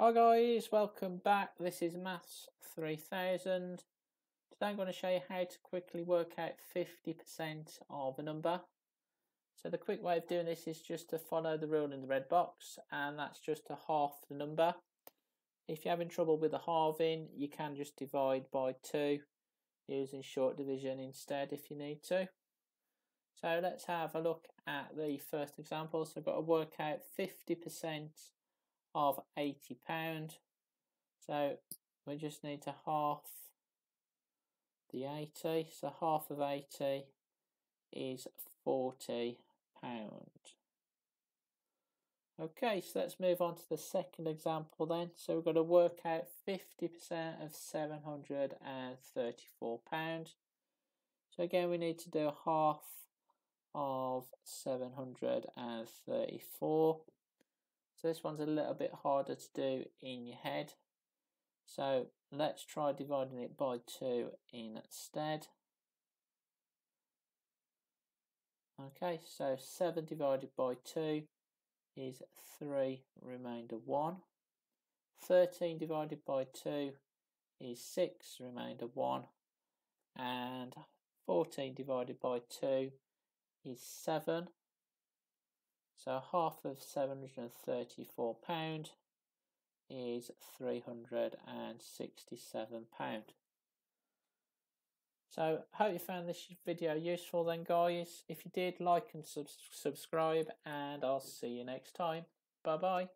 Hi guys, welcome back. This is Maths 3000. Today I'm going to show you how to quickly work out 50% of a number. So the quick way of doing this is just to follow the rule in the red box and that's just to half the number. If you're having trouble with the halving, you can just divide by 2 using short division instead if you need to. So let's have a look at the first example. So I've got to work out 50% of 80 pound. So we just need to half the 80. So half of 80 is 40 pound. Okay, so let's move on to the second example then. So we've got to work out 50% of 734 pound. So again, we need to do half of 734. So this one's a little bit harder to do in your head. So let's try dividing it by 2 instead. Okay, so 7 divided by 2 is 3 remainder 1. 13 divided by 2 is 6 remainder 1. And 14 divided by 2 is 7 so half of £734 is £367. So hope you found this video useful then guys. If you did, like and sub subscribe and I'll see you next time. Bye bye.